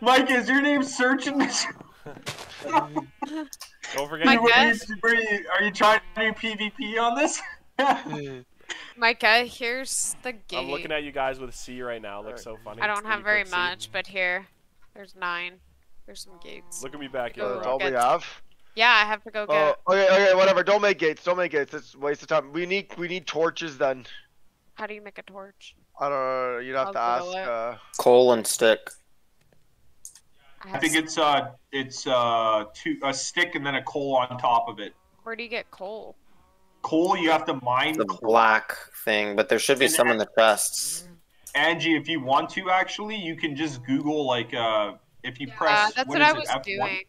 Mike, is your name searching this? Don't forget. Mike, Are you, are you- trying to do PvP on this? Micah, here's the gate. I'm looking at you guys with C right now. Looks so funny. I don't have very click C. much, but here, there's nine. There's some gates. Look at me back here. Sure. That's all we have. Yeah, I have to go Oh, get. okay, okay, whatever. Don't make gates. Don't make gates. It's a waste of time. We need we need torches then. How do you make a torch? I don't know. You'd have I'll to ask. Uh, Coal and stick. I, I think it's uh, it's uh, two a stick and then a coal on top of it. Where do you get coal? Coal, you have to mine. The black thing, but there should be some in the chests. Angie, if you want to, actually, you can just Google like uh, if you Yeah, press. that's what what, I is it, was F1? doing.